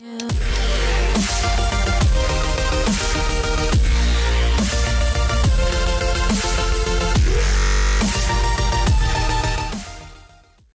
Yeah.